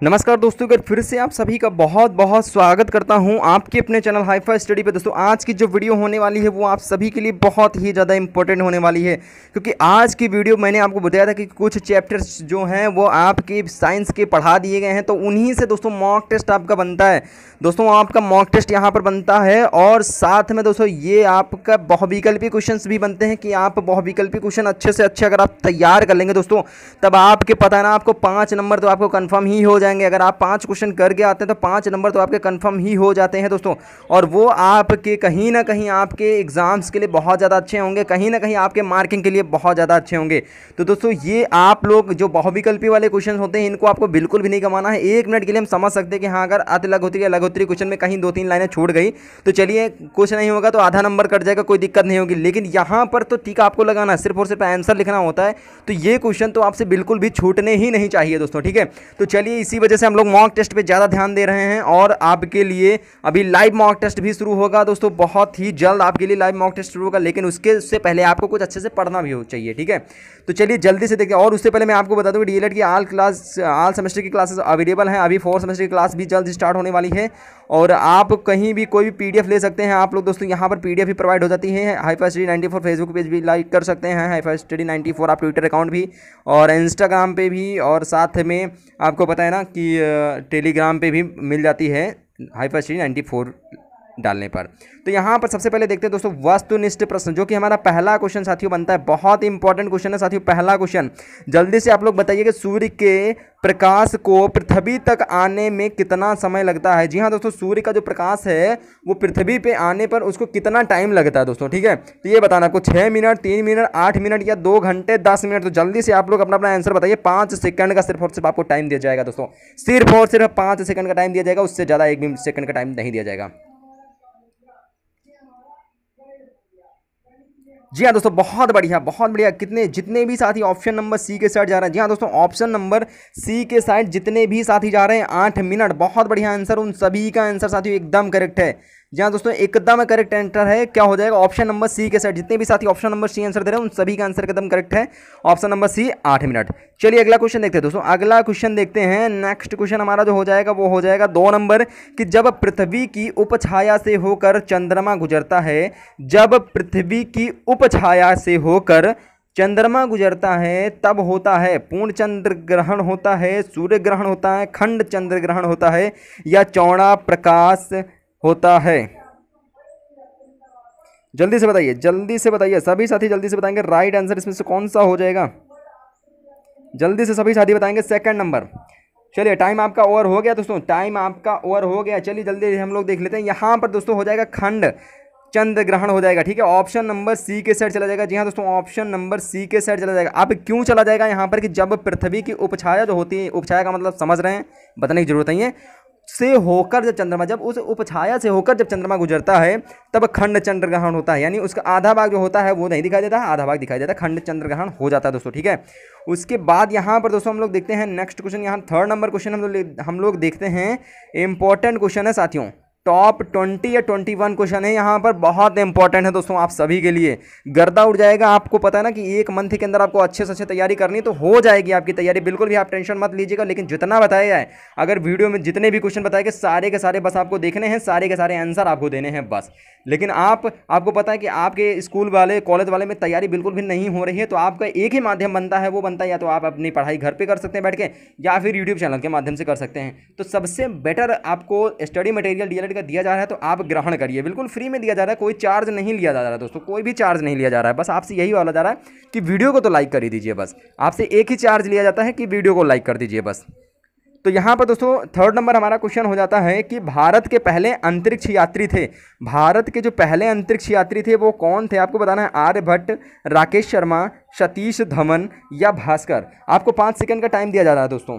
नमस्कार दोस्तों, अगर फिर से आप सभी का बहुत बहुत स्वागत करता हूँ आपके अपने चैनल हाईफाई स्टडी पे। दोस्तों, आज की जो वीडियो होने वाली है, वो आप सभी के लिए बहुत ही ज़्यादा इंपॉर्टेंट होने वाली है, क्योंकि आज की वीडियो मैंने आपको बताया था कि कुछ चैप्टर्स जो हैं, वो आपके साइंस के पढ़ा दिए गए हैं तो उन्हीं से दोस्तों मॉक टेस्ट आपका बनता है। दोस्तों, आपका मॉक टेस्ट यहाँ पर बनता है, और साथ में दोस्तों, ये आपका बहुविकल्पी क्वेश्चन भी बनते हैं कि आप बहुविकल्पी क्वेश्चन अच्छे से अच्छे अगर आप तैयार कर लेंगे दोस्तों, तब आपके पता ना, आपको पाँच नंबर तो आपको कन्फर्म ही हो जाएँगे। अगर आप पाँच क्वेश्चन करके आते हैं तो पाँच नंबर तो आपके कन्फर्म ही हो जाते हैं दोस्तों। और वो आपके कहीं ना कहीं आपके एग्ज़ाम्स के लिए बहुत ज़्यादा अच्छे होंगे, कहीं ना कहीं आपके मार्किंग के लिए बहुत ज़्यादा अच्छे होंगे। तो दोस्तों, ये आप लोग जो बहुविकल्पी वाले क्वेश्चन होते हैं, इनको आपको बिल्कुल भी नहीं कमाना है। एक मिनट के लिए हम समझ सकते हैं कि हाँ अगर अत लघुत्री या लघुत्री क्वेश्चन में कहीं दो तीन लाइनें छूट गई तो चलिए, कुछ नहीं होगा तो आधा नंबर कट जाएगा, कोई दिक्कत नहीं होगी। लेकिन यहाँ पर तो टीका आपको लगाना है, सिर्फ़ और सिर्फ़ आंसर लिखना होता है। तो ये क्वेश्चन तो आपसे बिल्कुल भी छूटने ही नहीं चाहिए दोस्तों, ठीक है? तो चलिए इसी वजह से हम लोग मॉक टेस्ट पे ज़्यादा ध्यान दे रहे हैं और आपके लिए अभी लाइव मॉक टेस्ट भी शुरू होगा। दोस्तों, बहुत ही जल्द आपके लिए लाइव मॉक टेस्ट शुरू होगा, लेकिन उसके उससे पहले आपको कुछ अच्छे से पढ़ना भी हो चाहिए, ठीक है? तो चलिए जल्दी से देखिए, और उससे पहले मैं आपको बता दूँ डी की आल क्लास आल सेमेस्टर की क्लासेस अवेलेबल हैं। अभी फोर्थ सेमेस्टर की क्लास भी जल्द स्टार्ट होने वाली है और आप कहीं भी कोई भी पीडीएफ ले सकते हैं। आप लोग दोस्तों, यहाँ पर पीडीएफ भी प्रोवाइड हो जाती है। Hi study ninety four Facebook page भी लाइक कर सकते हैं। हाई स्टडी नाइन्टी फोर आप ट्विटर अकाउंट भी और इंस्टाग्राम पे भी और साथ में आपको पता है ना कि टेलीग्राम पे भी मिल जाती है। हाई स्टडी नाइन्टी फोर डालने पर। तो यहाँ पर सबसे पहले देखते हैं दोस्तों, वस्तुनिष्ठ प्रश्न, जो कि हमारा पहला क्वेश्चन साथियों बनता है। बहुत इंपॉर्टेंट क्वेश्चन है साथियों, पहला क्वेश्चन जल्दी से आप लोग बताइए कि सूर्य के प्रकाश को पृथ्वी तक आने में कितना समय लगता है? जी हाँ दोस्तों, सूर्य का जो प्रकाश है, वो पृथ्वी पे आने पर उसको कितना टाइम लगता है दोस्तों, ठीक है? तो ये बताना, आपको छः मिनट तीन मिनट आठ मिनट या दो घंटे, दस मिनट तो जल्दी से आप लोग अपना अपना आंसर बताइए। पाँच सेकंड का सिर्फ़ और सिर्फ़ आपको टाइम दिया जाएगा दोस्तों। सिर्फ़ और सिर्फ़ पाँच सेकंड का टाइम दिया जाएगा, उससे ज़्यादा एक सेकंड का टाइम नहीं दिया जाएगा। जी हाँ दोस्तों, बहुत बढ़िया बहुत बढ़िया। कितने, जितने भी साथी ऑप्शन नंबर सी के साइड जा रहे हैं। जी हाँ दोस्तों ऑप्शन नंबर सी के साइड जितने भी साथी जा रहे हैं, आठ मिनट बहुत बढ़िया आंसर उन सभी का आंसर साथियों एकदम करेक्ट है। जी हाँ दोस्तों एकदम करेक्ट आंसर है, क्या हो जाएगा? ऑप्शन नंबर सी के साइड जितने भी साथी ऑप्शन नंबर सी आंसर दे रहे हैं, उन सभी का आंसर एकदम करेक्ट है। ऑप्शन नंबर सी आठ मिनट चलिए अगला क्वेश्चन देखते हैं दोस्तों। अगला क्वेश्चन देखते हैं। नेक्स्ट क्वेश्चन हमारा जो हो जाएगा, वो हो जाएगा दो नंबर कि जब पृथ्वी की उपछाया से होकर चंद्रमा गुजरता है, जब पृथ्वी की उपछाया से होकर चंद्रमा गुजरता है, तब होता है पूर्ण चंद्र ग्रहण होता है, सूर्य ग्रहण होता है, खंड चंद्र ग्रहण होता है, या चौड़ा प्रकाश होता है। जल्दी से बताइए, जल्दी से बताइए। सभी साथी जल्दी से बताएँगे राइट आंसर इसमें से कौन सा हो जाएगा? जल्दी से सभी साथी बताएँगे सेकंड नंबर चलिए टाइम आपका ओवर हो गया दोस्तों टाइम आपका ओवर हो गया। चलिए, जल्दी हम लोग देख लेते हैं। यहाँ पर दोस्तों हो जाएगा खंड चंद्र ग्रहण हो जाएगा, ठीक है? ऑप्शन नंबर सी के साइड चला जाएगा। जी हाँ दोस्तों ऑप्शन नंबर सी के साइड चला जाएगा। अब क्यों चला जाएगा यहाँ पर कि जब पृथ्वी की उपछाया जो होती है, उपछाया का मतलब समझ रहे हैं, बताने की ज़रूरत नहीं है। से होकर जब चंद्रमा, जब उस उपछाया से होकर जब चंद्रमा गुजरता है, तब खंड चंद्र ग्रहण होता है। यानी उसका आधा भाग जो होता है, वो नहीं दिखाई देता, आधा भाग दिखाई देता, खंड चंद्र ग्रहण हो जाता है दोस्तों, ठीक है? उसके बाद यहाँ पर दोस्तों हम लोग देखते हैं नेक्स्ट क्वेश्चन यहाँ थर्ड नंबर क्वेश्चन हम लोग हम लोग देखते हैं इंपॉर्टेंट क्वेश्चन है साथियों। टॉप ट्वेंटी या ट्वेंटी वन क्वेश्चन है, यहाँ पर बहुत इंपॉर्टेंट है दोस्तों आप सभी के लिए। गर्दा उड़ जाएगा, आपको पता है ना कि एक मंथ के अंदर आपको अच्छे से अच्छे तैयारी करनी तो हो जाएगी आपकी तैयारी, बिल्कुल भी आप टेंशन मत लीजिएगा, लेकिन जितना बताया जाए, अगर वीडियो में जितने भी क्वेश्चन बताए गए, सारे के सारे बस आपको देखने हैं, सारे के सारे आंसर आपको देने हैं, बस। लेकिन आप, आपको पता है कि आपके स्कूल वाले, कॉलेज वाले में तैयारी बिल्कुल भी नहीं हो रही है तो आपका एक ही माध्यम बनता है, वो बनता है, या तो आप अपनी पढ़ाई घर पे कर सकते हैं बैठ के, या फिर यूट्यूब चैनल के माध्यम से कर सकते हैं। तो सबसे बेटर आपको स्टडी मटेरियल डी का दिया जा रहा है तो आप ग्रहण करिए। बिल्कुल फ्री में दिया जा रहा है, कोई चार्ज नहीं लिया जा रहा है दोस्तों, कोई भी चार्ज नहीं लिया जा रहा है, बस आपसे यही वाला जा रहा है कि वीडियो को तो लाइक कर ही दीजिए बस। आपसे एक ही चार्ज लिया जाता है कि वीडियो को लाइक कर दीजिए बस। तो यहाँ पर दोस्तों थर्ड नंबर हमारा क्वेश्चन हो जाता है कि भारत के पहले अंतरिक्ष यात्री थे। भारत के जो पहले अंतरिक्ष यात्री थे वो कौन थे? आपको बताना है आर्यभट्ट राकेश शर्मा, सतीश धवन या भास्कर। आपको पाँच सेकंड का टाइम दिया जा रहा है दोस्तों।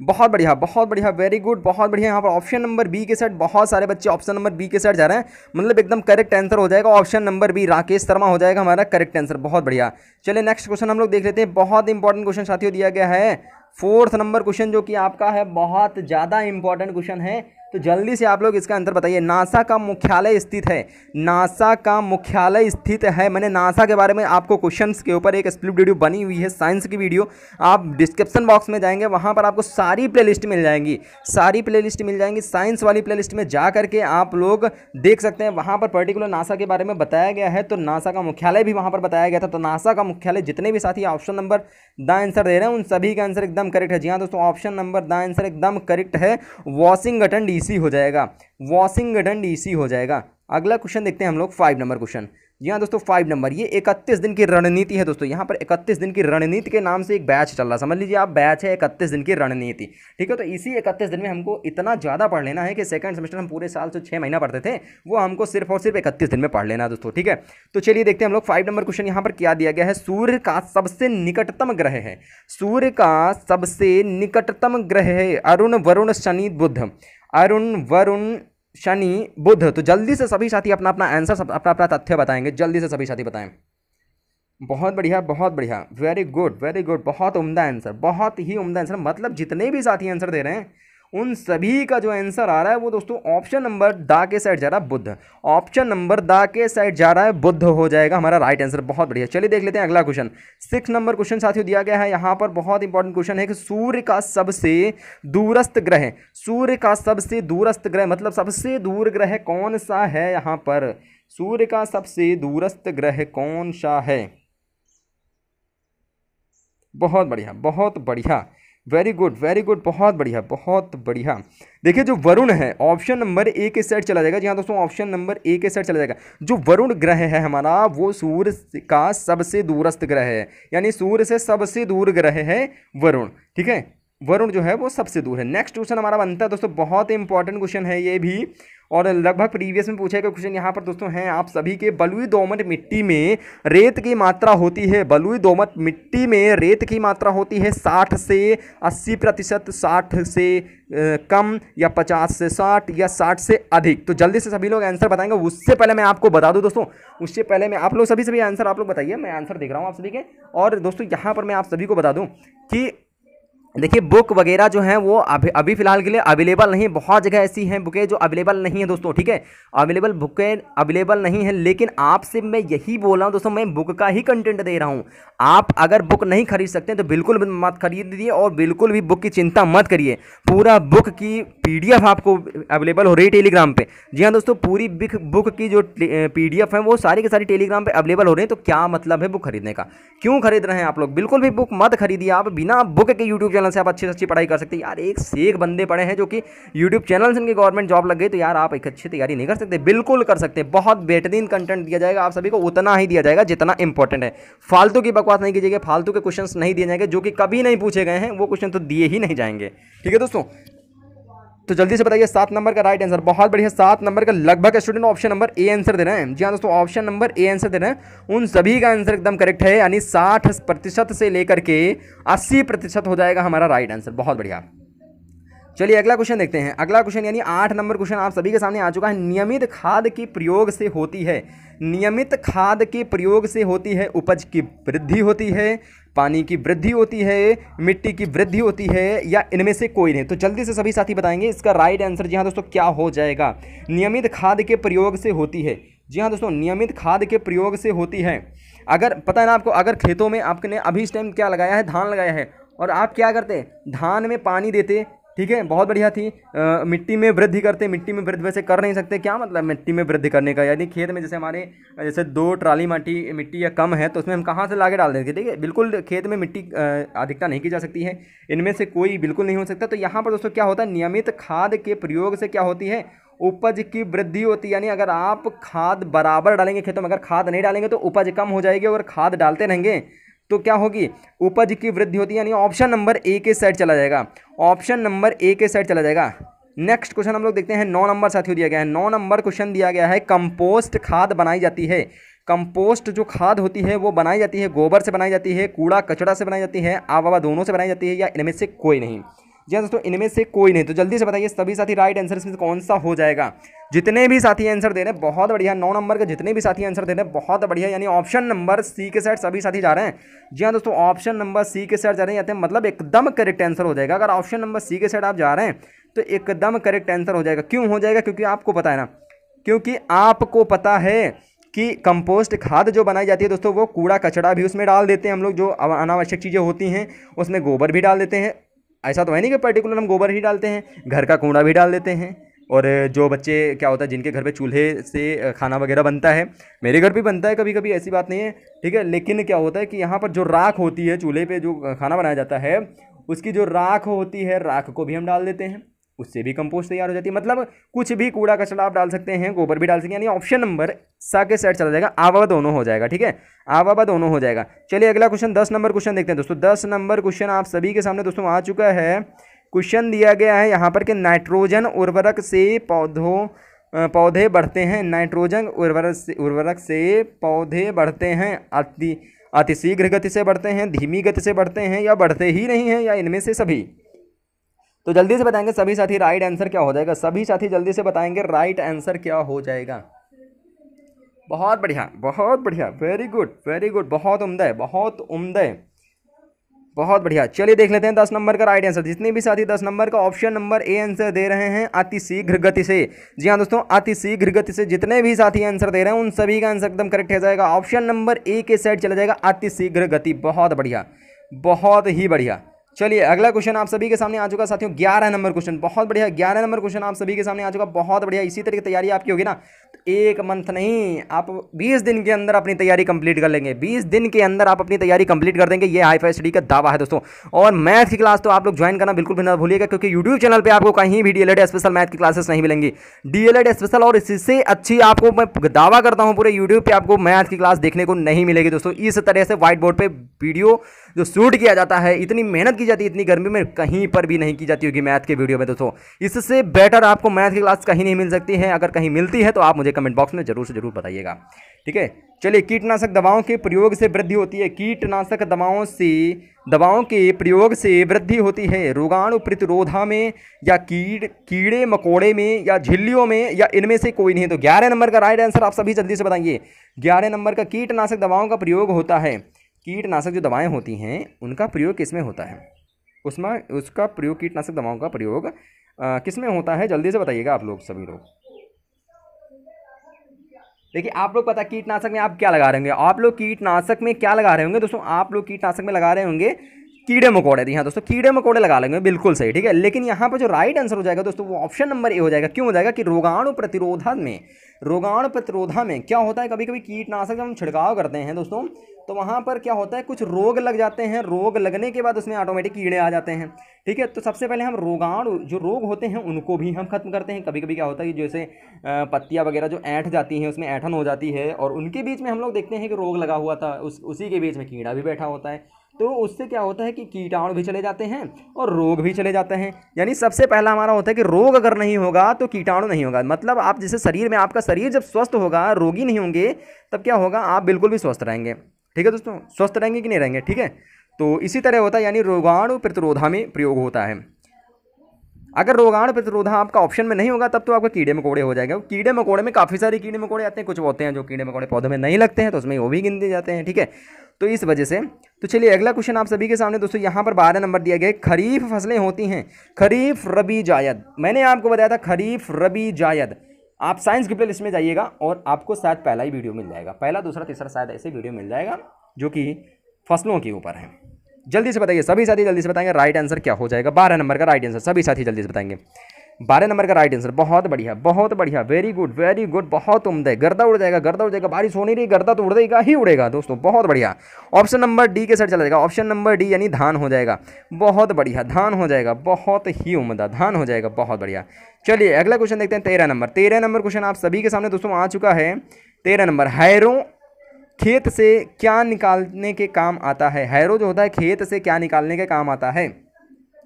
बहुत बढ़िया बहुत बढ़िया वेरी गुड बहुत बढ़िया। यहाँ पर ऑप्शन नंबर बी के साथ बहुत सारे बच्चे ऑप्शन नंबर बी के साथ जा रहे हैं। मतलब एकदम करेक्ट आंसर हो जाएगा। Option number B Rakesh Sharma हो जाएगा हमारा करेक्ट आंसर बहुत बढ़िया। चलिए नेक्स्ट क्वेश्चन हम लोग देख लेते हैं। बहुत इंपॉर्टेंट क्वेश्चन साथियों दिया गया है। फोर्थ नंबर क्वेश्चन जो कि आपका है, बहुत ज़्यादा इंपॉर्टेंट क्वेश्चन है। तो जल्दी से आप लोग इसका आंसर बताइए। नासा का मुख्यालय स्थित है। नासा का मुख्यालय स्थित है। मैंने नासा के बारे में आपको क्वेश्चंस के ऊपर एक स्प्लिट वीडियो बनी हुई है साइंस की वीडियो आप डिस्क्रिप्शन बॉक्स में जाएँगे, वहाँ पर आपको सारी प्लेलिस्ट मिल जाएँगी। सारी प्लेलिस्ट मिल जाएँगी। साइंस वाली प्लेलिस्ट में जा करके आप लोग देख सकते हैं। वहाँ पर पर्टिकुलर नासा के बारे में बताया गया है। तो नासा का मुख्यालय भी वहाँ पर बताया गया था। तो नासा का मुख्यालय जितने भी साथी ऑप्शन नंबर द आंसर दे रहे हैं, उन सभी का आंसर एकदम करेक्ट है। जी हाँ दोस्तों ऑप्शन नंबर द आंसर एकदम करेक्ट है। वॉशिंगटन डीसी हो जाएगा। वॉशिंगटन डीसी हो जाएगा। अगला क्वेश्चन देखते हैं हम लोग फाइव नंबर क्वेश्चन जी हाँ दोस्तों फाइव नंबर ये इकतीस दिन की रणनीति है दोस्तों। यहाँ पर इकतीस दिन की रणनीति के नाम से एक बैच चल रहा है। समझ लीजिए, आप बैच है इकतीस दिन की रणनीति। ठीक है तो इसी इकतीस दिन में हमको इतना ज़्यादा पढ़ लेना है कि सेकंड सेमेस्टर हम पूरे साल से छः महीना पढ़ते थे, वो हमको सिर्फ़ और सिर्फ़ इकतीस दिन में पढ़ लेना दोस्तों। ठीक है तो चलिए देखते हैं हम लोग फाइव नंबर क्वेश्चन यहाँ पर क्या दिया गया है। सूर्य का सबसे निकटतम ग्रह है। सूर्य का सबसे निकटतम ग्रह है अरुण, वरुण, शनि बुद्ध अरुण, वरुण, शनि, बुध। तो जल्दी से सभी साथी अपना अपना आंसर अपना अपना तथ्य बताएँगे। जल्दी से सभी साथी बताएँ। बहुत बढ़िया बहुत बढ़िया। वेरी गुड वेरी गुड बहुत उम्दा आंसर बहुत ही उम्दा आंसर मतलब जितने भी साथी आंसर दे रहे हैं उन सभी का जो आंसर आ रहा है वो दोस्तों ऑप्शन नंबर दा के साइड जा रहा है बुद्ध। ऑप्शन नंबर दा के साइड जा रहा है बुद्ध हो जाएगा हमारा राइट आंसर बहुत बढ़िया। चलिए देख लेते हैं अगला क्वेश्चन सिक्स नंबर क्वेश्चन साथियों दिया गया है। यहाँ पर बहुत इंपॉर्टेंट क्वेश्चन है कि सूर्य का सबसे दूरस्थ ग्रह सूर्य का सबसे दूरस्थ ग्रह मतलब सबसे दूर ग्रह कौन सा है यहाँ पर? सूर्य का सबसे दूरस्थ ग्रह कौन सा है? बहुत बढ़िया बहुत बढ़िया। वेरी गुड वेरी गुड बहुत बढ़िया बहुत बढ़िया। देखिए, जो वरुण है ऑप्शन नंबर ए के साइड चला जाएगा। जी हाँ दोस्तों ऑप्शन नंबर ए के साइड चला जाएगा। जो वरुण ग्रह है हमारा, वो सूर्य का सबसे दूरस्थ ग्रह है। यानी सूर्य से सबसे दूर ग्रह है वरुण, ठीक है? वरुण जो है वो सबसे दूर है। नेक्स्ट क्वेश्चन हमारा बनता है दोस्तों, बहुत इंपॉर्टेंट क्वेश्चन है ये भी। और लगभग प्रीवियस में पूछा गया क्वेश्चन यहाँ पर दोस्तों हैं आप सभी के। बलुई दोमट मिट्टी में रेत की मात्रा होती है। बलुई दोमट मिट्टी में रेत की मात्रा होती है साठ से अस्सी प्रतिशत, साठ से कम या पचास से साठ या साठ से अधिक। तो जल्दी से सभी लोग आंसर बताएँगे। उससे पहले मैं आपको बता दूँ दोस्तों, उससे पहले मैं आप लोग सभी सभी आंसर आप लोग बताइए। मैं आंसर देख रहा हूँ आप सभी के। और दोस्तों यहाँ पर मैं आप सभी को बता दूँ कि देखिए बुक वगैरह जो है, वो अभी अभी फ़िलहाल के लिए अवेलेबल नहीं है बहुत जगह ऐसी हैं बुकें जो अवेलेबल नहीं है दोस्तों, ठीक है? अवेलेबल बुकें अवेलेबल नहीं है, लेकिन आपसे मैं यही बोल रहा हूँ दोस्तों, मैं बुक का ही कंटेंट दे रहा हूँ। आप अगर बुक नहीं खरीद सकते तो बिल्कुल मत खरीदिए और बिल्कुल भी बुक की चिंता मत करिए। पूरा बुक की पीडीएफ आपको अवेलेबल हो रही है टेलीग्राम पर जी हाँ दोस्तों, पूरी बिक बुक की जो पीडीएफ है, वो सारी की सारी टेलीग्राम पर अवेलेबल हो रही है तो क्या मतलब है बुक खरीदने का? क्यों खरीद रहे हैं आप लोग? बिल्कुल भी बुक मत खरीदिए आप, बिना बुक के यूट्यूब चैनल से आप अच्छी से अच्छी पढ़ाई कर सकते यार, एक से एक बंदे पढ़े हैं जो कि यूट्यूब चैनल से इनकी गवर्नमेंट जॉब लग गई तो यार आप एक अच्छी तैयारी नहीं कर सकते। बिल्कुल कर सकते बहुत बेहतरीन कंटेंट दिया जाएगा। आप सभी को उतना ही दिया जाएगा जितना इंपॉर्टेंट है। फालतू की बकवास नहीं कीजिएगा, फालतू के क्वेश्चन नहीं दिए जाएँगे, जो कि कभी नहीं पूछे गए हैं, वो क्वेश्चन तो दिए ही नहीं जाएँगे। ठीक है दोस्तों तो जल्दी से बताइए सात नंबर का राइट आंसर बहुत बढ़िया, सात नंबर का लगभग student option number A answer दे रहे हैं। जी हाँ दोस्तों ऑप्शन नंबर ए आंसर दे रहे हैं। उन सभी का आंसर एकदम करेक्ट है, यानी साठ प्रतिशत से लेकर के अस्सी प्रतिशत हो जाएगा हमारा राइट आंसर बहुत बढ़िया। चलिए अगला क्वेश्चन देखते हैं। अगला क्वेश्चन यानी आठ नंबर क्वेश्चन आप सभी के सामने आ चुका है। नियमित खाद के प्रयोग से होती है। नियमित खाद के प्रयोग से होती है, उपज की वृद्धि होती है। पानी की वृद्धि होती है, मिट्टी की वृद्धि होती है या इनमें से कोई नहीं। तो जल्दी से सभी साथी बताएँगे इसका राइट आंसर जी हाँ दोस्तों, क्या हो जाएगा? नियमित खाद के प्रयोग से होती है। जी हाँ दोस्तों, नियमित खाद के प्रयोग से होती है। अगर, पता है ना आपको, अगर खेतों में आपने अभी इस टाइम क्या लगाया है? धान लगाया है। और आप क्या करते? धान में पानी देते ठीक है बहुत बढ़िया थी। आ, मिट्टी में वृद्धि करते मिट्टी में वृद्धि वैसे कर नहीं सकते क्या मतलब मिट्टी में वृद्धि करने का? यानी खेत में जैसे हमारे जैसे दो ट्राली माटी मिट्टी या कम है तो उसमें हम कहाँ से लाके डाल देंगे? ठीक है बिल्कुल खेत में मिट्टी अधिकता नहीं की जा सकती है। इनमें से कोई बिल्कुल नहीं हो सकता। तो यहाँ पर दोस्तों क्या होता है नियमित खाद के प्रयोग से क्या होती है? उपज की वृद्धि होती है यानी अगर आप खाद बराबर डालेंगे खेतों में अगर खाद नहीं डालेंगे तो उपज कम हो जाएगी अगर खाद डालते रहेंगे। तो क्या होगी? उपज की वृद्धि होती है, यानी ऑप्शन नंबर ए के साइड चला जाएगा। ऑप्शन नंबर ए के साइड चला जाएगा। नेक्स्ट क्वेश्चन हम लोग देखते हैं, नौ नंबर साथियों दिया गया है। नौ नंबर क्वेश्चन दिया गया है कंपोस्ट खाद बनाई जाती है। कंपोस्ट जो खाद होती है, वो बनाई जाती है, गोबर से बनाई जाती है, कूड़ा कचड़ा से बनाई जाती है आवा दोनों से बनाई जाती है, या इनमें से कोई नहीं। जी हाँ दोस्तों, इनमें से कोई नहीं। तो जल्दी से बताइए, सभी साथी राइट आंसर इसमें कौन सा हो जाएगा? जितने भी साथी आंसर दे रहे हैं, बहुत बढ़िया, नौ नंबर के जितने भी साथी आंसर दे रहे हैं, बहुत बढ़िया, यानी ऑप्शन नंबर सी के साइड सभी साथी जा रहे हैं। जी हाँ दोस्तों ऑप्शन नंबर सी के साइड जा रहे हैं मतलब एकदम करेक्ट आंसर हो जाएगा। अगर ऑप्शन नंबर सी के साइड आप जा रहे हैं तो एकदम करेक्ट आंसर हो जाएगा। क्यों हो जाएगा? क्योंकि आपको पता है ना, क्योंकि आपको पता है कि कंपोस्ट खाद जो बनाई जाती है, दोस्तों, वो कूड़ा कचड़ा भी उसमें डाल देते हैं हम लोग, जो अनावश्यक चीज़ें होती हैं, उसमें गोबर भी डाल देते हैं ऐसा तो है नहीं कि पर्टिकुलर हम गोबर ही डालते हैं, घर का कूड़ा भी डाल देते हैं और जो बच्चे, क्या होता है, जिनके घर पे चूल्हे से खाना वगैरह बनता है, मेरे घर भी बनता है कभी कभी ऐसी बात नहीं है, ठीक है? लेकिन क्या होता है कि यहाँ पर जो राख होती है, चूल्हे पे जो खाना बनाया जाता है, उसकी जो राख होती है, राख को भी हम डाल देते हैं। उससे भी कंपोस्ट तैयार हो जाती है। मतलब कुछ भी कूड़ा कचरा आप डाल सकते हैं, गोबर भी डाल सकते हैं, यानी ऑप्शन नंबर सा के सेट चला जाएगा, आवा दोनों हो जाएगा, ठीक है? आवा दोनों हो जाएगा। चलिए अगला क्वेश्चन दस नंबर क्वेश्चन देखते हैं दोस्तों। दस नंबर क्वेश्चन आप सभी के सामने दोस्तों आ चुका है। क्वेश्चन दिया गया है यहाँ पर कि नाइट्रोजन उर्वरक से पौधों पौधे बढ़ते हैं। नाइट्रोजन उर्वरक से उर्वरक से पौधे बढ़ते हैं। अति, अतिशीघ्र गति से बढ़ते हैं, धीमी गति से बढ़ते हैं या बढ़ते ही नहीं हैं या इनमें से सभी? तो जल्दी से बताएँगे सभी साथी राइट आंसर क्या हो जाएगा। सभी साथी जल्दी से बताएँगे राइट आंसर क्या हो जाएगा। बहुत बढ़िया बहुत बढ़िया वेरी गुड वेरी गुड बहुत उम्दा है, बहुत उम्दा है। बहुत बढ़िया, चलिए देख लेते हैं दस नंबर का राइट आंसर जितने भी साथी दस नंबर का ऑप्शन नंबर ए आंसर दे रहे हैं अति शीघ्र गति से। जी हाँ दोस्तों अति शीघ्र गति से जितने भी साथी आंसर दे रहे हैं, उन सभी का आंसर एकदम करेक्ट हो जाएगा। ऑप्शन नंबर ए के साइड चला जाएगा अति शीघ्र गति। बहुत बढ़िया, बहुत ही बढ़िया। चलिए, अगला क्वेश्चन आप सभी के सामने आ चुका साथियों, ग्यारह नंबर क्वेश्चन बहुत बढ़िया, ग्यारह नंबर क्वेश्चन आप सभी के सामने आ चुका बहुत बढ़िया, इसी तरह की तैयारी आपकी होगी ना? तो एक मंथ नहीं, आप 20 दिन के अंदर अपनी तैयारी कंप्लीट कर लेंगे। 20 दिन के अंदर आप अपनी तैयारी कंप्लीट कर देंगे। ये हाई फाई स्टडी का दावा है दोस्तों। और मैथ की क्लास तो आप लोग ज्वाइन करना बिल्कुल भी ना भूलिएगा, क्योंकि यूट्यूब चैनल पर आपको कहीं भी डीएलएड स्पेशल मैथ की क्लासेस नहीं मिलेंगी। डीएलएड स्पेशल और इससे अच्छी आपको मैं दावा करता हूँ, पूरे यूट्यूब पर आपको मैथ की क्लास देखने को नहीं मिलेगी दोस्तों। इस तरह से व्हाइट बोर्ड पर वीडियो जो शूट किया जाता है, इतनी मेहनत की जाती है, इतनी गर्मी में कहीं पर भी नहीं की जाती होगी मैथ के वीडियो में दोस्तों। इससे बेटर आपको मैथ की क्लास कहीं नहीं मिल सकती है। अगर कहीं मिलती है तो आप मुझे कमेंट बॉक्स में ज़रूर से ज़रूर बताइएगा। ठीक है? चलिए, कीटनाशक दवाओं के प्रयोग से वृद्धि होती है। कीटनाशक दवाओं से, दवाओं के प्रयोग से वृद्धि होती है। रोगाणु प्रतिरोधा में या कीड़, कीड़े मकोड़े में या झिल्लियों में या इनमें से कोई नहीं। तो ग्यारह नंबर का राइट आंसर आप सभी जल्दी से बताइए। ग्यारह नंबर का कीटनाशक दवाओं का प्रयोग होता है। कीटनाशक जो दवाएँ होती हैं, उनका प्रयोग किसमें होता है? उसमें, उसका प्रयोग, कीटनाशक दवाओं का प्रयोग किसमें होता है? जल्दी से बताइएगा आप लोग सभी लोग। देखिए, आप लोग पता कीटनाशक में आप क्या लगा रहे होंगे? आप लोग कीटनाशक में क्या लगा रहे होंगे? दोस्तों, आप लोग कीटनाशक में लगा रहे होंगे कीड़े मकोड़े दी हाँ दोस्तों, कीड़े मकोड़े लगा लेंगे, बिल्कुल सही, ठीक है? लेकिन यहाँ पर जो राइट आंसर हो जाएगा दोस्तों, वो ऑप्शन नंबर ए हो जाएगा। क्यों हो जाएगा कि रोगाणु प्रतिरोधा में, रोगाणु प्रतिरोधा में क्या होता है? कभी कभी कीटनाशक जब हम छिड़काव करते हैं दोस्तों तो वहाँ पर क्या होता है? कुछ रोग लग जाते हैं, रोग लगने के बाद उसमें ऑटोमेटिक कीड़े आ जाते हैं, ठीक है? तो सबसे पहले हम रोगाणु, जो रोग होते हैं, उनको भी हम खत्म करते हैं। कभी कभी क्या होता है कि जैसे पत्तियाँ वगैरह जो ऐंठ जाती हैं, उसमें ऐठन हो जाती है, और उनके बीच में हम लोग देखते हैं कि रोग लगा हुआ था, उस, उसी के बीच में कीड़ा भी बैठा होता है। तो उससे क्या होता है कि कीटाणु भी चले जाते हैं और रोग भी चले जाते हैं। यानी सबसे पहला हमारा होता है कि रोग अगर नहीं होगा तो कीटाणु नहीं होगा। मतलब आप जैसे शरीर में आपका शरीर जब स्वस्थ होगा, रोगी नहीं होंगे, तब क्या होगा? आप बिल्कुल भी स्वस्थ रहेंगे। ठीक है दोस्तों? स्वस्थ रहेंगे कि नहीं रहेंगे? ठीक है? तो इसी तरह होता है, यानी रोगाणु प्रतिरोधा में प्रयोग होता है। अगर रोगाणु प्रतिरोधा आपका ऑप्शन में नहीं होगा, तब तो आपका कीड़े मकोड़े हो जाएगा। कीड़े मकोड़े में काफ़ी सारे कीड़े मकोड़े आते हैं, कुछ होते हैं जो कीड़े मकोड़े पौधों में नहीं लगते हैं तो उसमें वो भी गिन दिए जाते हैं। ठीक है? तो इस वजह से तो चलिए अगला क्वेश्चन आप सभी के सामने, दोस्तों, यहाँ पर बारह नंबर दिया गया खरीफ फ़सलें होती हैं। खरीफ रबी जायद। मैंने आपको बताया था खरीफ रबी जायद। आप साइंस की प्ले लिस्ट में जाइएगा और आपको शायद पहला ही वीडियो मिल जाएगा। पहला, दूसरा, तीसरा शायद ऐसे वीडियो मिल जाएगा, जो कि फ़सलों के ऊपर है। जल्दी से बताइए, सभी साथी जल्दी से बताएँगे राइट आंसर क्या हो जाएगा? बारह नंबर का राइट आंसर सभी साथी जल्दी से बताएँगे। बारह नंबर का राइट आंसर बहुत बढ़िया बहुत बढ़िया वेरी गुड वेरी गुड बहुत उम्दा गर्दा उड़ जाएगा, गर्दा उड़ जाएगा, बारिश हो नहीं रही गर्दा तो उड़ेगा ही उड़ेगा दोस्तों, बहुत बढ़िया। ऑप्शन नंबर डी के साथ चला जाएगा ऑप्शन नंबर डी यानी धान हो जाएगा, बहुत बढ़िया, धान हो जाएगा, बहुत ही उम्दा, धान हो जाएगा, बहुत बढ़िया। चलिए, अगला क्वेश्चन देखते हैं, तेरह नंबर तेरह नंबर क्वेश्चन आप सभी के सामने दोस्तों आ चुका है, तेरह नंबर, हैरो खेत से क्या निकालने के काम आता है, हैरो जो होता है, खेत से क्या निकालने के काम आता है,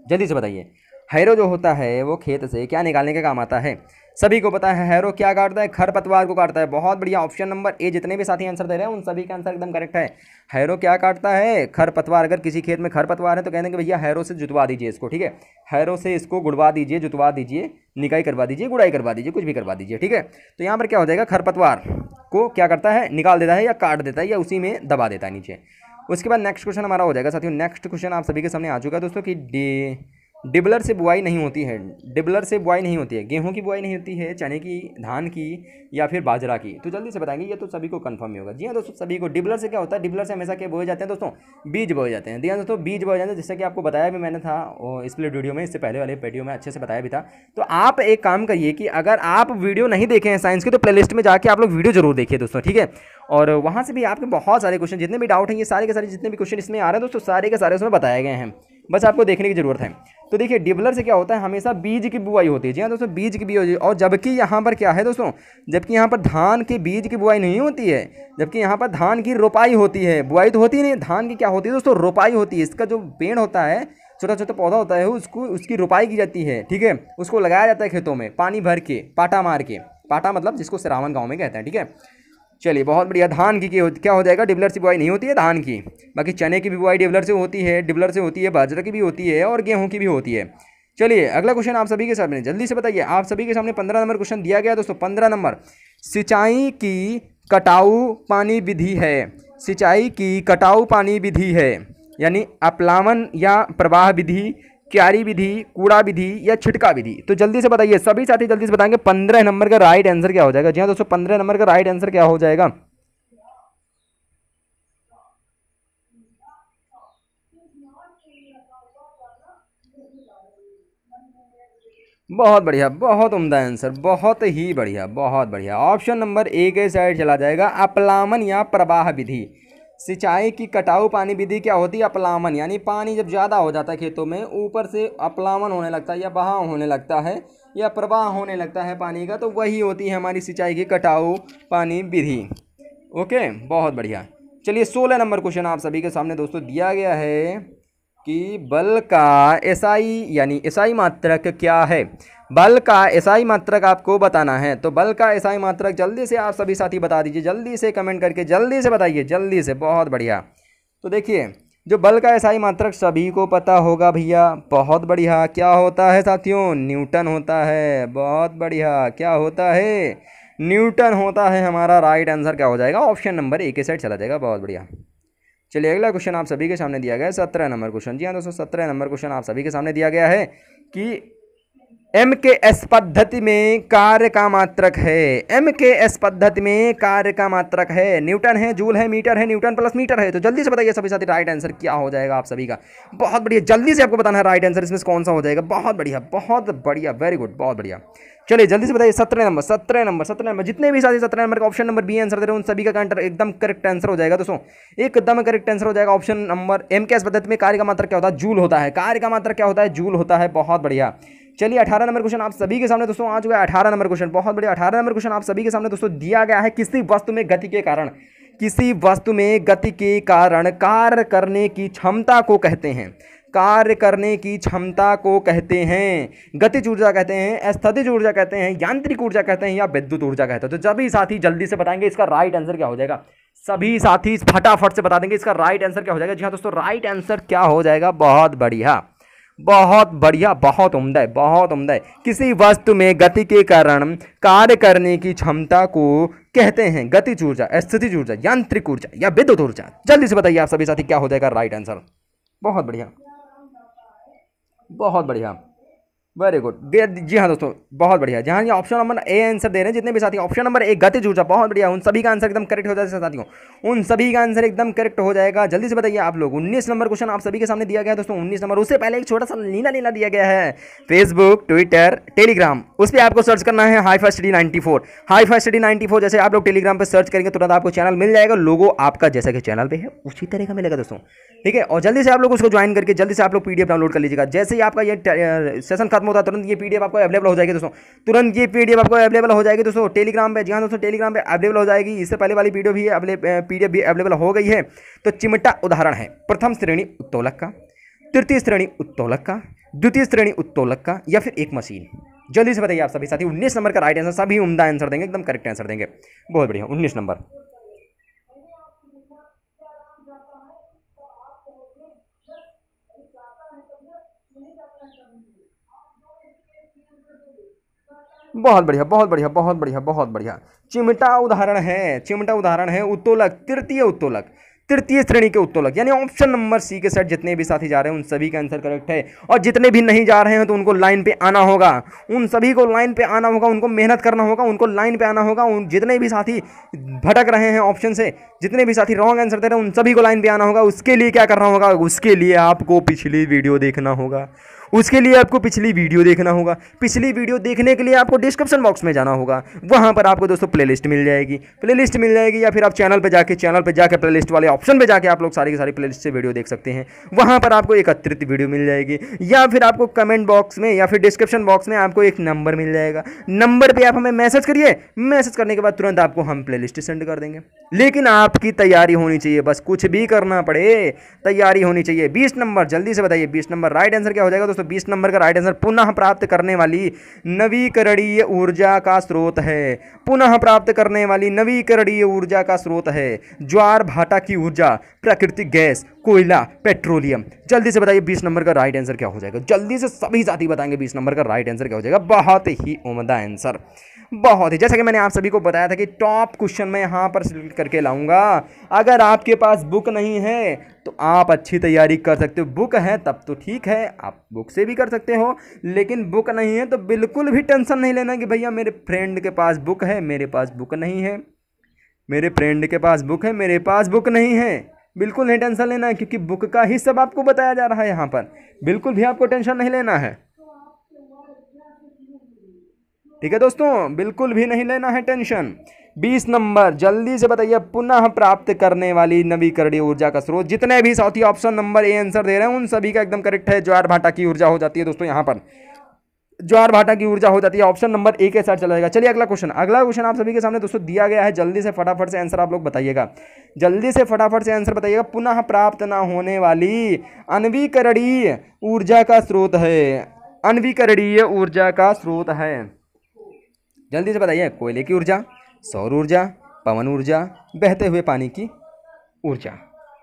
जल्दी से बताइए। हैरो जो होता है, वो खेत से क्या निकालने के काम आता है? सभी को पता है हैरो क्या काटता है, खरपतवार को काटता है। बहुत बढ़िया ऑप्शन नंबर ए जितने भी साथी आंसर दे रहे हैं, उन सभी का आंसर एकदम करेक्ट है। हैरो क्या काटता है? खरपतवार। अगर किसी खेत में खरपतवार है तो कहने के भैया हैरो से जुतवा दीजिए इसको, ठीक है? हैरो से इसको गुड़वा दीजिए, जुतवा दीजिए, निकाई करवा दीजिए, गुड़ाई करवा दीजिए, कुछ भी करवा दीजिए, ठीक है? तो यहाँ पर क्या हो जाएगा, खरपतवार को क्या करता है? निकाल देता है या काट देता है या उसी में दबा देता है नीचे। उसके बाद नेक्स्ट क्वेश्चन हमारा हो जाएगा साथियों। नेक्स्ट क्वेश्चन आप सभी के सामने आ चुका है दोस्तों की कि डिबलर से बुआई नहीं होती है, डिबलर से बुआई नहीं होती है, गेहूँ की बुआई नहीं होती है, चने की, धान की या फिर बाजरा की। तो जल्दी से बताएँगे, ये तो सभी को कंफर्म ही होगा। जी हाँ दोस्तों, सभी को डिबलर से क्या होता है? डिबलर से हमेशा क्या बोए जाते हैं दोस्तों? बीज बोए जाते हैं। जी हाँ दोस्तों, बीज बोए जाते हैं, जैसे कि आपको बताया भी मैंने था इस प्लेट वीडियो में, इससे पहले वाले वीडियो में अच्छे से बताया भी था। तो आप एक काम करिए कि अगर आप वीडियो नहीं देखे हैं साइंस की तो प्ले में जाकर आप लोग वीडियो ज़रूर देखिए दोस्तों, ठीक है? और वहाँ से भी आपके बहुत सारे क्वेश्चन जितने भी डाउट हैं, ये सारे के सारे, जितने भी क्वेश्चन इसमें आ रहे हैं दोस्तों, सारे के सारे उसमें बताए गए हैं। बस आपको देखने की ज़रूरत है। तो देखिए, डिबलर से क्या होता है? हमेशा बीज की बुआई होती है। जी हाँ दोस्तों, बीज की बुआई और जबकि यहाँ पर क्या है दोस्तों? जबकि यहाँ पर धान के बीज की बुआई नहीं होती है, जबकि यहाँ पर धान की रोपाई होती है। बुआई तो होती नहीं, धान की क्या होती है दोस्तों? रोपाई होती है। इसका जो पेड़ होता है छोटा छोटा पौधा होता है, उसको, उसकी रोपाई की जाती है, ठीक है? उसको लगाया जाता है खेतों में, पानी भर के, पाटा मार के। पाटा मतलब जिसको सरावन गाँव में कहते हैं, ठीक है? चलिए, बहुत बढ़िया। धान की क्या हो जाएगा? डिबलर से बुआई नहीं होती है धान की। बाकी चने की भी बुआई डिबलर से होती है, डिबलर से होती है, बाजरा की भी होती है और गेहूँ की भी होती है। चलिए, अगला क्वेश्चन आप सभी के सामने, जल्दी से बताइए। आप सभी के सामने पंद्रह नंबर क्वेश्चन दिया गया दोस्तों, पंद्रह नंबर। सिंचाई की कटाऊ पानी विधि है। सिंचाई की कटाऊ पानी विधि है, यानी अपलावन या प्रवाह विधि क्यारी विधि, कूड़ा विधि या छिटका विधि। तो जल्दी से बताइए, सभी साथी जल्दी से बताएँगे, पंद्रह नंबर का राइट आंसर क्या हो जाएगा? जी हाँ दोस्तों, पंद्रह नंबर का राइट आंसर क्या हो जाएगा? बहुत बढ़िया, बहुत उम्दा आंसर बहुत ही बढ़िया, बहुत बढ़िया। ऑप्शन नंबर ए के साइड चला जाएगा, अपलामन या प्रवाह विधि। सिंचाई की कटाऊ पानी विधि क्या होती है? अपलावन यानी पानी जब ज़्यादा हो जाता है खेतों में, ऊपर से अपलावन होने लगता है या बहाव होने लगता है या प्रवाह होने लगता है पानी का तो वही होती है हमारी सिंचाई की कटाऊ पानी विधि। ओके? बहुत बढ़िया। चलिए सोलह नंबर क्वेश्चन आप सभी के सामने दोस्तों दिया गया है। कि बल का एसआई यानी एसआई मात्रक क्या है? बल का एसआई मात्रक आपको बताना है। तो बल का एसआई मात्रक जल्दी से आप सभी साथी बता दीजिए। जल्दी से कमेंट करके जल्दी से बताइए। जल्दी से, बहुत बढ़िया। तो देखिए, जो बल का एसआई मात्रक सभी को पता होगा भैया। बहुत बढ़िया। क्या होता है साथियों? न्यूटन होता है। बहुत बढ़िया। क्या होता है? न्यूटन होता है। हमारा राइट आंसर क्या हो जाएगा? ऑप्शन नंबर ए के साइड चला जाएगा। बहुत बढ़िया। चलिए, अगला क्वेश्चन आप सभी के सामने दिया गया है, सत्रह नंबर क्वेश्चन जी हाँ दोस्तों, सत्रह नंबर क्वेश्चन आप सभी के सामने दिया गया है कि एम के एस पद्धति में कार्य का मात्रक है। एम के एस पद्धति में कार्य का मात्रक है। न्यूटन है, जूल है, मीटर है, न्यूटन प्लस मीटर है। तो जल्दी से बताइए सभी साथी राइट आंसर क्या हो जाएगा आप सभी का? बहुत बढ़िया, जल्दी से आपको बताना है राइट आंसर इसमें कौन सा हो जाएगा। बहुत बढ़िया बहुत बढ़िया वेरी गुड बहुत बढ़िया। चलिए जल्दी से बताइए सत्रह नंबर सत्रह नंबर सत्रह नंबर, जितने भी साथी सत्रह नंबर का ऑप्शन नंबर बी आंसर दे रहे हैं, उन सभी का काउंटर एकदम करेक्ट आंसर हो जाएगा। दोस्तों एकदम करेक्ट आंसर हो जाएगा option number M K S पद्धति में कार्य का मात्र क्या होता है? जूल होता है। कार्य का मात्र क्या होता है? जूल होता है। बहुत बढ़िया। चलिए अठारह नंबर क्वेश्चन आप सभी के सामने दोस्तों, आ चुका है अठारह नंबर क्वेश्चन। बहुत बढ़िया, अठारह नंबर क्वेश्चन आप सभी के सामने दोस्तों दिया गया है किसी वस्तु में गति के कारण। किसी वस्तु में गति के कारण कार्य करने की क्षमता को कहते हैं। कार्य करने की क्षमता को कहते हैं। गतिज ऊर्जा कहते हैं, स्थितिज ऊर्जा कहते हैं, यांत्रिक ऊर्जा कहते हैं या विद्युत ऊर्जा कहते हैं। तो जब सभी साथी जल्दी से बताएँगे इसका राइट आंसर क्या हो जाएगा। सभी साथी फटाफट से बता देंगे इसका राइट आंसर क्या हो जाएगा। जी हाँ दोस्तों राइट आंसर क्या हो जाएगा? बहुत बढ़िया। बहुत बढ़िया, बहुत उम्दा है, बहुत उम्दा है। किसी वस्तु में गति के कारण कार्य करने की क्षमता को कहते हैं गति ऊर्जा स्थिति ऊर्जा, यांत्रिक ऊर्जा या विद्युत ऊर्जा। जल्दी से बताइए आप सभी साथी क्या हो जाएगा राइट आंसर बहुत बढ़िया। बहुत बढ़िया। वेरी गुड जी हाँ दोस्तों, बहुत बढ़िया। जहाँ ये ऑप्शन नंबर ए आंसर दे रहे हैं, जितने भी साथी ऑप्शन नंबर ए गति ऊर्जा बहुत बढ़िया। उन सभी का आंसर एकदम करेक्ट हो जाएगा, साथियों। उन सभी का आंसर एकदम करेक्ट हो जाएगा। जल्दी से बताइए आप लोग, उन्नीस नंबर क्वेश्चन आप सभी के सामने दिया गया दोस्तों, उन्नीस नंबर। उससे पहले एक छोटा सा नीला नीला दिया गया है। फेसबुक ट्विटर टेलीग्राम उस पर आपको सर्च करना है hi fi study ninety four hi ninety four जैसे आप लोग टेलीग्राम पर सर्च करेंगे, तुरंत आपको चैनल मिल जाएगा। लोगो आपका जैसा कि चैनल पर है, उसी तरह का मिलेगा दोस्तों। ठीक है? और जल्दी से आप लोग उसको ज्वाइन करके, जल्दी से आप लोग पीडीएफ डाउनलोड कर लीजिएगा। जैसे ही आपका ये सेशन खत्म होता है, तुरंत ये पीडीएफ आपको अवेलेबल हो जाएगी दोस्तों। तुरंत ये पीडीएफ आपको अवेलेबल हो जाएगी दोस्तों टेलीग्राम पे, जी हाँ दोस्तों टेलीग्राम पे अवेलेबल हो जाएगी। इससे पहले वाली वीडियो भी पीडीएफ भी अवेलेबल हो गई है। तो चिमटा उदाहरण है। प्रथम श्रेणी उत्तोलक का, तृतीय श्रेणी उत्तोलक का, द्वितीय श्रेणी उत्तोलक का, या फिर एक मशीन। जल्दी से बताइए आप सभी साथी, उन्नीस नंबर का राइट आंसर सभी उमदा आंसर देंगे, एकदम करेक्ट आंसर देंगे। बहुत बढ़िया, उन्नीस नंबर। बहुत बढ़िया बहुत बढ़िया बहुत बढ़िया बहुत बढ़िया। चिमटा उदाहरण है, चिमटा उदाहरण है उत्तोलक, तृतीय उत्तोलक, तृतीय श्रेणी के उत्तोलक। यानी ऑप्शन नंबर सी के साथ जितने भी साथी जा रहे हैं, उन सभी का आंसर करेक्ट है। और जितने भी नहीं जा रहे हैं तो उनको लाइन पे आना होगा। उन सभी को लाइन पे आना होगा, उनको मेहनत करना होगा, उनको लाइन पे आना होगा। उन जितने भी साथी भटक रहे हैं ऑप्शन से, जितने भी साथी रॉन्ग आंसर दे रहे हैं, उन सभी को लाइन पे आना होगा। उसके लिए क्या करना होगा? उसके लिए आपको पिछली वीडियो देखना होगा। उसके लिए आपको पिछली वीडियो देखना होगा। पिछली वीडियो देखने के लिए आपको डिस्क्रिप्शन बॉक्स में जाना होगा। वहाँ पर आपको दोस्तों प्लेलिस्ट मिल जाएगी। प्लेलिस्ट मिल जाएगी या फिर आप चैनल पर जाके चैनल पर जाकर प्लेलिस्ट वाले ऑप्शन पर जाके आप लोग सारी की सारी प्लेलिस्ट से वीडियो देख सकते हैं। वहाँ पर आपको एकत्रित वीडियो मिल जाएगी। या फिर आपको कमेंट बॉक्स में या फिर डिस्क्रिप्शन बॉक्स में आपको एक नंबर मिल जाएगा। नंबर पर आप हमें मैसेज करिए। मैसेज करने के बाद तुरंत आपको हम प्ले सेंड कर देंगे। लेकिन आपकी तैयारी होनी चाहिए। बस कुछ भी करना पड़े, तैयारी होनी चाहिए। बीस नंबर, जल्दी से बताइए, बीस नंबर राइट आंसर क्या हो जाएगा दोस्तों? बीस नंबर का राइट आंसर पुनः प्राप्त करने वाली नवीकरणीय ऊर्जा का स्रोत है। पुनः प्राप्त करने वाली नवीकरणीय ऊर्जा का स्रोत है। ज्वार भाटा की ऊर्जा, प्राकृतिक गैस, कोयला, पेट्रोलियम। जल्दी से बताइए बीस नंबर का राइट आंसर क्या हो जाएगा? जल्दी से सभी जाति बताएँगे बीस नंबर का राइट आंसर क्या हो जाएगा? बहुत ही उमदा आंसर बहुत ही। जैसा कि मैंने आप सभी को बताया था कि टॉप क्वेश्चन मैं यहाँ पर सिलेक्ट करके लाऊँगा। अगर आपके पास बुक नहीं है तो आप अच्छी तैयारी कर सकते हो। बुक है, तब तो ठीक है, आप बुक से भी कर सकते हो। लेकिन बुक नहीं है तो बिल्कुल भी टेंशन नहीं लेना कि भैया मेरे फ्रेंड के पास बुक है, मेरे पास बुक नहीं है। मेरे फ्रेंड के पास बुक है, मेरे पास बुक नहीं है। बिल्कुल नहीं टेंशन लेना है, क्योंकि बुक का ही सब आपको बताया जा रहा है यहाँ पर। बिल्कुल भी आपको टेंशन नहीं लेना है। ठीक है दोस्तों, बिल्कुल भी नहीं लेना है टेंशन। बीस नंबर, जल्दी से बताइए, पुनः प्राप्त करने वाली नवीकरणीय ऊर्जा का स्रोत। जितने भी साथी ऑप्शन नंबर ए आंसर दे रहे हैं, उन सभी का एकदम करेक्ट है। ज्वार भाटा की ऊर्जा हो जाती है दोस्तों यहाँ पर। ज्वार भाटा की ऊर्जा हो जाती है ऑप्शन नंबर ए के साथ चला जाएगा चलिए अगला क्वेश्चन अगला क्वेश्चन आप सभी के सामने दोस्तों दिया गया है। जल्दी से फटाफट से आंसर आप लोग बताइएगा। जल्दी से फटाफट से आंसर बताइएगा। पुनः प्राप्त ना होने वाली अनवीकरणीय ऊर्जा का स्रोत है। अनवीकरणीय ऊर्जा का स्रोत है। जल्दी से बताइए, कोयले की ऊर्जा, सौर ऊर्जा, पवन ऊर्जा, बहते हुए पानी की ऊर्जा।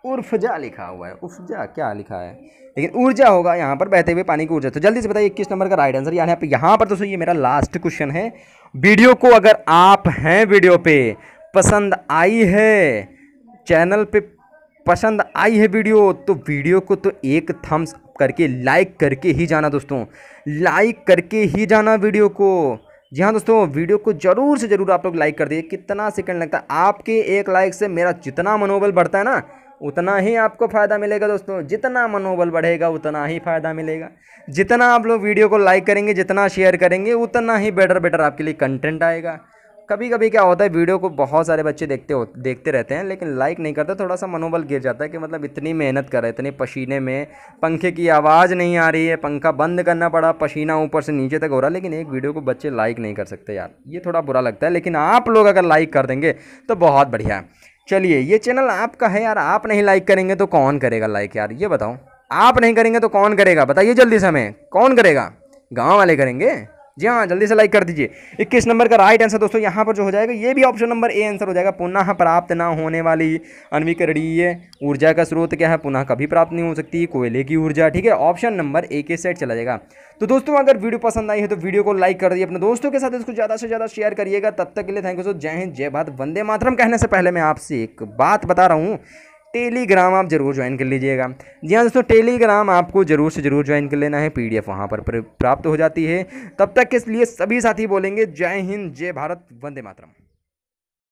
उर्फजा लिखा हुआ है उर्फजा क्या लिखा है? लेकिन ऊर्जा होगा यहाँ पर, बहते हुए पानी की ऊर्जा। तो जल्दी से बताइए, इक्कीस नंबर का राइट आंसर यहाँ पे यहाँ पर दोस्तों ये मेरा लास्ट क्वेश्चन है। वीडियो को अगर आप हैं वीडियो पे, पसंद आई है, चैनल पे पसंद आई है वीडियो तो वीडियो को तो एक थम्स करके लाइक करके ही जाना दोस्तों। लाइक करके ही जाना वीडियो को। जी हाँ दोस्तों, वीडियो को ज़रूर से ज़रूर आप लोग लाइक कर दिए कितना सेकंड लगता है? आपके एक लाइक से मेरा जितना मनोबल बढ़ता है ना, उतना ही आपको फ़ायदा मिलेगा दोस्तों। जितना मनोबल बढ़ेगा, उतना ही फ़ायदा मिलेगा। जितना आप लोग वीडियो को लाइक करेंगे, जितना शेयर करेंगे, उतना ही बेटर बेटर आपके लिए कंटेंट आएगा। कभी कभी क्या होता है, वीडियो को बहुत सारे बच्चे देखते हो, देखते रहते हैं, लेकिन लाइक नहीं करते थोड़ा सा मनोबल गिर जाता है कि मतलब इतनी मेहनत कर रहे इतने पसीने में, पंखे की आवाज़ नहीं आ रही है, पंखा बंद करना पड़ा, पसीना ऊपर से नीचे तक हो रहा लेकिन एक वीडियो को बच्चे लाइक नहीं कर सकते यार, ये थोड़ा बुरा लगता है, लेकिन आप लोग अगर लाइक कर देंगे तो बहुत बढ़िया है। चलिए, ये चैनल आपका है यार, आप नहीं लाइक करेंगे तो कौन करेगा लाइक यार, ये बताओ, आप नहीं करेंगे तो कौन करेगा, बताइए जल्दी से हमें, कौन करेगा, गाँव वाले करेंगे? जी हाँ जल्दी से लाइक कर दीजिए। इक्कीस नंबर का राइट आंसर दोस्तों, यहाँ पर जो हो जाएगा, ये भी ऑप्शन नंबर ए आंसर हो जाएगा। पुनः प्राप्त ना होने वाली अनविकरणीय ऊर्जा का स्रोत क्या है? पुनः कभी प्राप्त नहीं हो सकती, कोयले की ऊर्जा, ठीक है? ऑप्शन नंबर ए के सेट चला जाएगा। तो दोस्तों, अगर वीडियो पसंद आई है तो वीडियो को लाइक कर दिए अपने दोस्तों के साथ इसको ज़्यादा से ज़्यादा शेयर करिएगा। तब तक के लिए थैंक यू सो जय हिंद, जय भारत। वंदे मातरम। कहने से पहले मैं आपसे एक बात बता रहा हूँ। टेलीग्राम आप ज़रूर ज्वाइन कर लीजिएगा। जी हाँ दोस्तों, टेलीग्राम आपको ज़रूर से ज़रूर ज्वाइन कर लेना है। पी पीडीएफ वहाँ पर, प्राप्त हो जाती है। तब तक के लिए सभी साथी बोलेंगे, जय हिंद, जय भारत, वंदे मातरम।